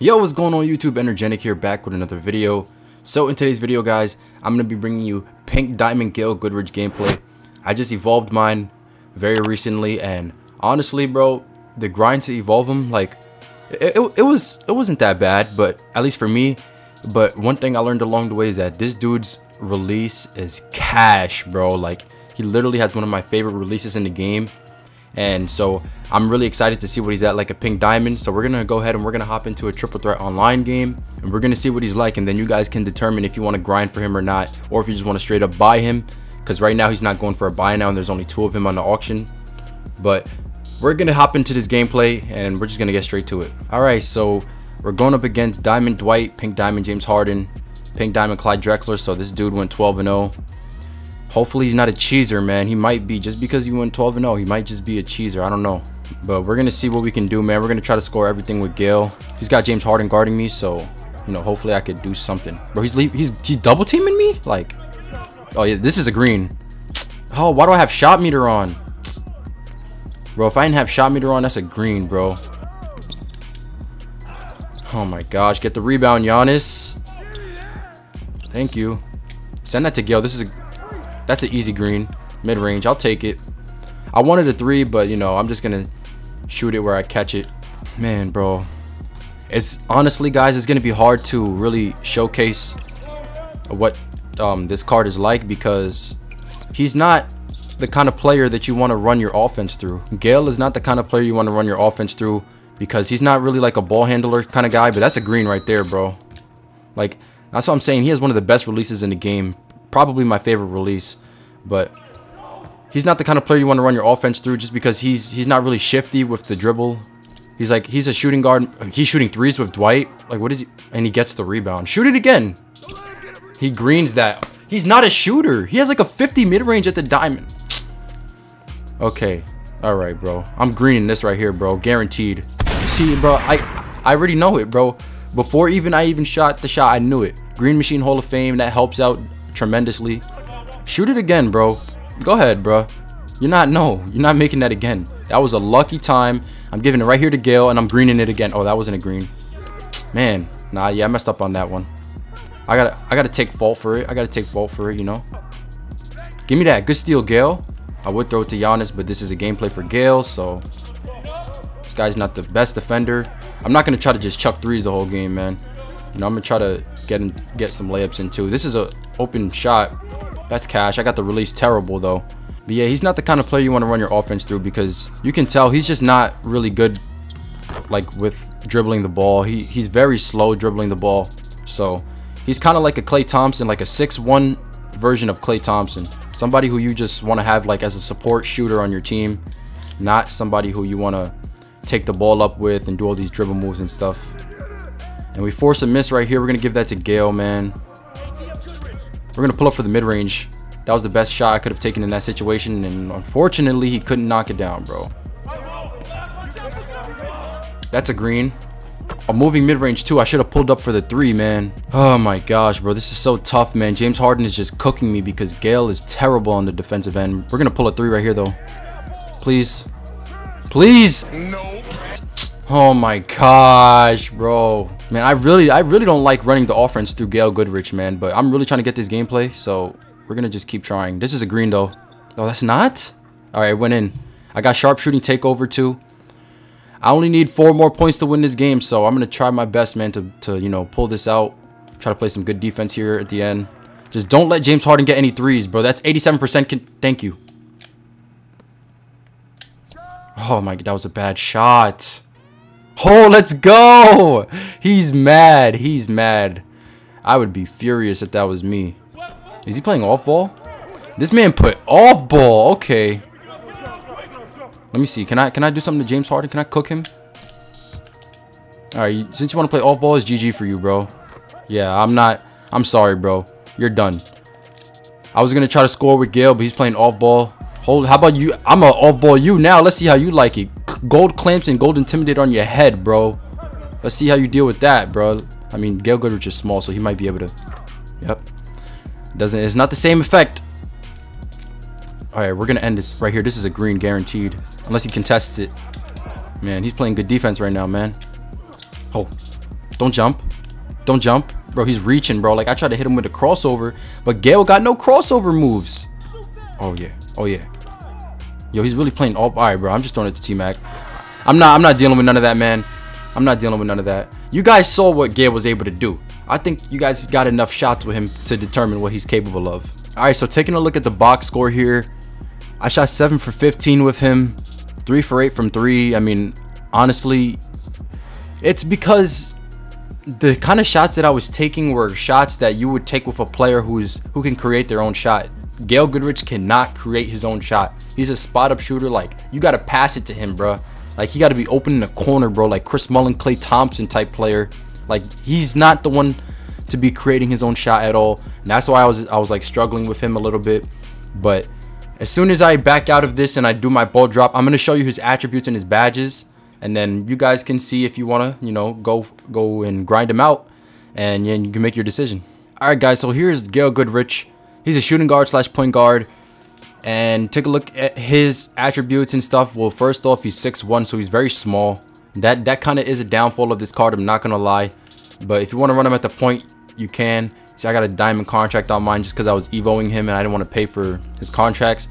Yo, what's going on YouTube? Energenic here back with another video. So in today's video guys, I'm going to be bringing you Pink Diamond Gail Goodrich gameplay. I just evolved mine very recently and honestly bro, the grind to evolve them like it, it, it was it wasn't that bad but at least for me but one thing I learned along the way is that this dude's release is cash bro like he literally has one of my favorite releases in the game and so I'm really excited to see what he's at like a pink diamond. So we're gonna go ahead and we're gonna hop into a triple threat online game and we're gonna see what he's like and then you guys can determine if you want to grind for him or not or if you just want to straight up buy him because right now he's not going for a buy now and there's only two of him on the auction. But we're gonna hop into this gameplay and we're just gonna get straight to it. All right so we're going up against diamond dwight pink diamond james harden pink diamond clyde drexler. So this dude went 12 and 0 Hopefully he's not a cheeser, man. He might be. Just because he went 12 0, he might just be a cheeser. I don't know. But we're going to see what we can do, man. We're going to try to score everything with Gail. He's got James Harden guarding me, so, you know, hopefully I could do something. Bro, he's he's he's double teaming me? Like, oh, yeah, this is a green. Oh, why do I have shot meter on? Bro, if I didn't have shot meter on, that's a green, bro. Oh my gosh, get the rebound, Giannis. Thank you. Send that to Gail. This is a that's an easy green. Mid-range. I'll take it. I wanted a three, but, you know, I'm just to shoot it where I catch it. Man, bro. It's honestly, guys, it's to be hard to really showcase what um, this card is like because he's not the kind of player that you want to run your offense through. Gail is not the kind of player you want to run your offense through because he's not really like a ball handler kind of guy, but that's a green right there, bro. Like, that's what I'm saying. He has one of the best releases in the game probably my favorite release, but he's not the kind of player you want to run your offense through just because he's he's not really shifty with the dribble. He's like he's a shooting guard. He's shooting threes with Dwight. Like what is he? And he gets the rebound. Shoot it again. He greens that. He's not a shooter. He has like a 50 mid range at the diamond. Okay. All right, bro. I'm greening this right here, bro. Guaranteed. See, bro, I I already know it, bro. Before even I even shot the shot, I knew it. Green Machine Hall of Fame, that helps out tremendously. Shoot it again, bro. Go ahead, bro. You're not, no, you're not making that again. That was a lucky time. I'm giving it right here to Gail, and I'm greening it again. Oh, that wasn't a green. Man, nah, yeah, I messed up on that one. I gotta, I gotta take fault for it. I gotta take fault for it, you know. Give me that. Good steal, Gail. I would throw it to Giannis, but this is a gameplay for Gail, so this guy's not the best defender. I'm not gonna try to just chuck threes the whole game, man. You know, I'm gonna try to get in, get some layups into. This is a open shot. That's cash. I got the release terrible though. But yeah, he's not the kind of player you want to run your offense through because you can tell he's just not really good like with dribbling the ball. He he's very slow dribbling the ball. So he's kind of like a Klay Thompson, like a 6-1 version of Klay Thompson. Somebody who you just want to have like as a support shooter on your team, not somebody who you want to take the ball up with and do all these dribble moves and stuff. And we force a miss right here. We're going to give that to Gail, man. We're going to pull up for the mid-range. That was the best shot I could have taken in that situation. And unfortunately, he couldn't knock it down, bro. That's a green. A moving mid-range too. I should have pulled up for the three, man. Oh my gosh, bro. This is so tough, man. James Harden is just cooking me because Gail is terrible on the defensive end. We're going to pull a three right here, though. Please. Please. No. Oh my gosh, bro. Man, I really, I really don't like running the offense through Gail Goodrich, man. But I'm really trying to get this gameplay, so we're gonna just keep trying. This is a green though. Oh, that's not. All right, went in. I got sharpshooting takeover too. I only need four more points to win this game, so I'm gonna try my best, man, to to you know pull this out. Try to play some good defense here at the end. Just don't let James Harden get any threes, bro. That's 87%. Thank you. Oh my, god, that was a bad shot. Oh, let's go! He's mad. He's mad. I would be furious if that was me. Is he playing off ball? This man put off ball. Okay. Let me see. Can I can I do something to James Harden? Can I cook him? All right. Since you want to play off ball, it's GG for you, bro. Yeah, I'm not. I'm sorry, bro. You're done. I was gonna try to score with Gail, but he's playing off ball. Hold. How about you? I'm a off ball you now. Let's see how you like it gold clamps and gold intimidate on your head, bro. Let's see how you deal with that, bro. I mean, Gail Goodrich is small, so he might be able to. Yep. Doesn't. It's not the same effect. All right, we're gonna end this right here. This is a green guaranteed, unless he contests it. Man, he's playing good defense right now, man. Oh, Don't jump. Don't jump. Bro, he's reaching, bro. Like, I tried to hit him with a crossover, but Gail got no crossover moves. Oh, yeah. Oh, yeah. Yo, he's really playing all... All right, bro. I'm just throwing it to T-Mac. I'm not, I'm not dealing with none of that, man. I'm not dealing with none of that. You guys saw what Gail was able to do. I think you guys got enough shots with him to determine what he's capable of. All right, so taking a look at the box score here, I shot 7 for 15 with him, 3 for 8 from 3. I mean, honestly, it's because the kind of shots that I was taking were shots that you would take with a player who's who can create their own shot. Gail Goodrich cannot create his own shot. He's a spot up shooter. Like, you got to pass it to him, bro. Like, he got to be open in the corner, bro. Like, Chris Mullin, Klay Thompson type player. Like, he's not the one to be creating his own shot at all. And that's why I was, I was like, struggling with him a little bit. But as soon as I back out of this and I do my ball drop, I'm going to show you his attributes and his badges. And then you guys can see if you want to, you know, go go and grind him out. And yeah, you can make your decision. All right, guys. So here's Gail Goodrich. He's a shooting guard slash point guard. And take a look at his attributes and stuff. Well first off he's 6'1 so he's very small. That that kind of is a downfall of this card i'm not gonna lie. But if you want to run him at the point you can. See i got a diamond contract on mine just because i was evoing him and i didn't want to pay for his contracts.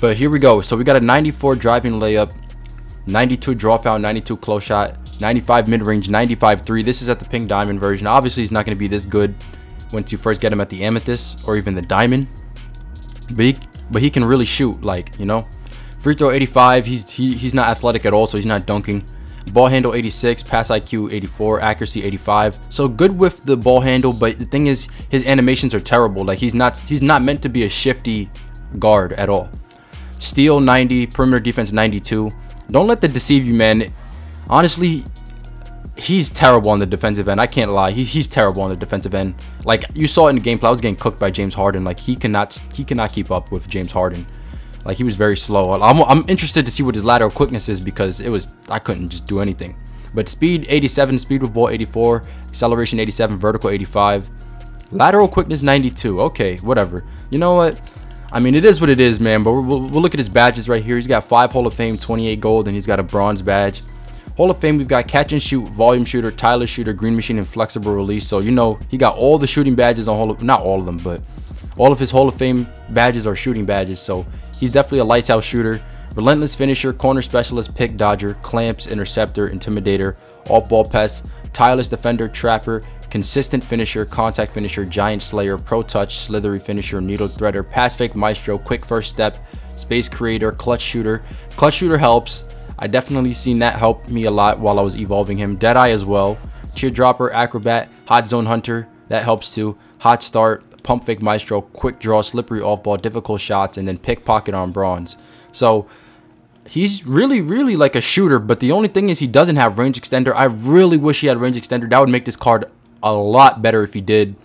But here we go. So we got a 94 driving layup 92 draw foul 92 close shot 95 mid-range 95 3 this is at the pink diamond version. Obviously he's not going to be this good once you first get him at the amethyst or even the diamond. But he, but he can really shoot like you know? Free throw 85 he's he, he's not athletic at all so he's not dunking. Ball handle 86 pass iq 84 accuracy 85 so good with the ball handle but the thing is his animations are terrible. Like he's not he's not meant to be a shifty guard at all. Steal 90 perimeter defense 92 don't let that deceive you man. Honestly he's terrible on the defensive end. I can't lie. He, he's terrible on the defensive end. Like you saw in the gameplay, I was getting cooked by James Harden. Like he cannot he cannot keep up with James Harden. Like he was very slow. I'm, I'm interested to see what his lateral quickness is because it was I couldn't just do anything. But speed 87, speed with ball 84, acceleration 87, vertical 85, lateral quickness 92. Okay, whatever. You know what? I mean, it is what it is, man. But we'll, we'll look at his badges right here. He's got five Hall of Fame, 28 gold, and he's got a bronze badge. Hall of Fame, we've got catch and shoot, volume shooter, tireless shooter, green machine, and flexible release. So, you know, he got all the shooting badges on Hall of, not all of them, but all of his Hall of Fame badges are shooting badges. So he's definitely a lights out shooter. Relentless finisher, corner specialist, pick dodger, clamps, interceptor, intimidator, off ball pest, tireless defender, trapper, consistent finisher, contact finisher, giant slayer, pro touch, slithery finisher, needle threader, pass fake maestro, quick first step, space creator, clutch shooter. Clutch shooter helps. I definitely seen that help me a lot while I was evolving him. Deadeye as well. Teardropper, Acrobat, Hot Zone Hunter, that helps too. Hot Start, Pump Fake Maestro, Quick Draw, Slippery Off Ball, Difficult Shots, and then Pickpocket on Bronze. So he's really, really like a shooter, but the only thing is he doesn't have range extender. I really wish he had range extender. That would make this card a lot better if he did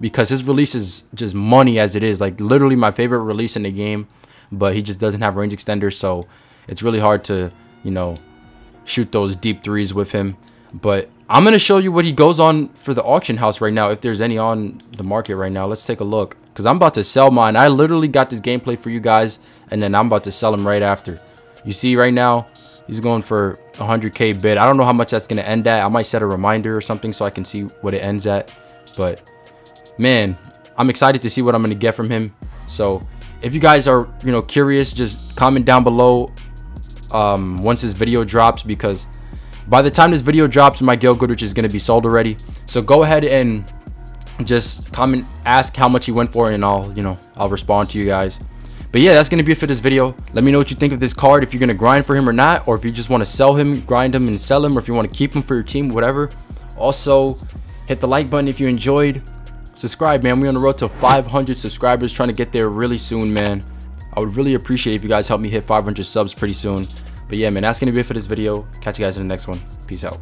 because his release is just money as it is. Like literally my favorite release in the game, but he just doesn't have range extender, so it's really hard to you know, shoot those deep threes with him. But I'm going to show you what he goes on for the auction house right now, if there's any on the market right now. Let's take a look. Because I'm about to sell mine. I literally got this gameplay for you guys, and then I'm about to sell him right after. You see right now, he's going for 100k bid. I don't know how much that's going to end at. I might set a reminder or something so I can see what it ends at. But, man, I'm excited to see what I'm going to get from him. So, if you guys are, you know, curious, just comment down below um, once this video drops because by the time this video drops, my Gail Goodrich is going to be sold already. So go ahead and just comment, ask how much you went for, and I'll, you know, I'll respond to you guys. But yeah, that's going to be it for this video. Let me know what you think of this card, if you're going to grind for him or not, or if you just want to sell him, grind him, and sell him, or if you want to keep him for your team, whatever. Also, hit the like button if you enjoyed. Subscribe, man. We're on the road to 500 subscribers, trying to get there really soon, man. I would really appreciate if you guys help me hit 500 subs pretty soon. But yeah, man, that's going to be it for this video. Catch you guys in the next one. Peace out.